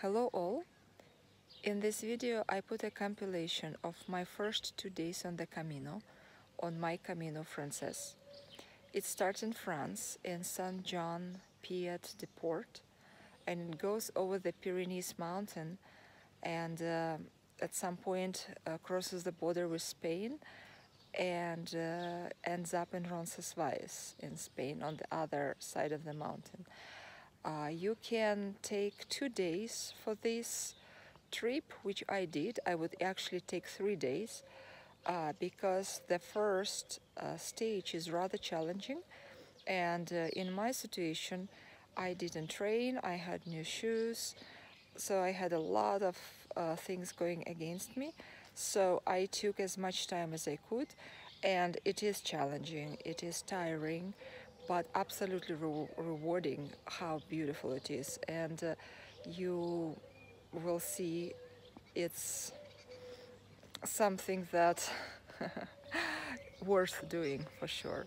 Hello all! In this video I put a compilation of my first two days on the Camino, on my Camino Frances. It starts in France, in Saint-Jean-Pied-de-Port, and it goes over the Pyrenees mountain and uh, at some point uh, crosses the border with Spain and uh, ends up in Roncesvalles in Spain on the other side of the mountain. Uh, you can take two days for this trip, which I did. I would actually take three days uh, because the first uh, stage is rather challenging. And uh, in my situation, I didn't train, I had new shoes, so I had a lot of uh, things going against me. So I took as much time as I could, and it is challenging, it is tiring but absolutely re rewarding how beautiful it is and uh, you will see it's something that worth doing for sure.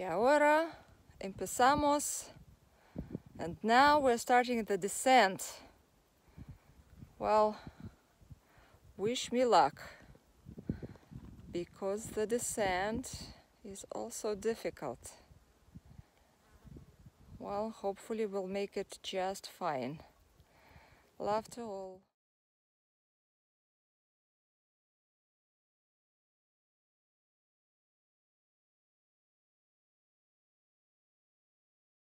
Y ahora empezamos and now we're starting the descent. Well, wish me luck because the descent is also difficult. Well, hopefully we'll make it just fine. Love to all.